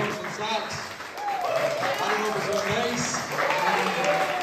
I'm Ollie Cannon.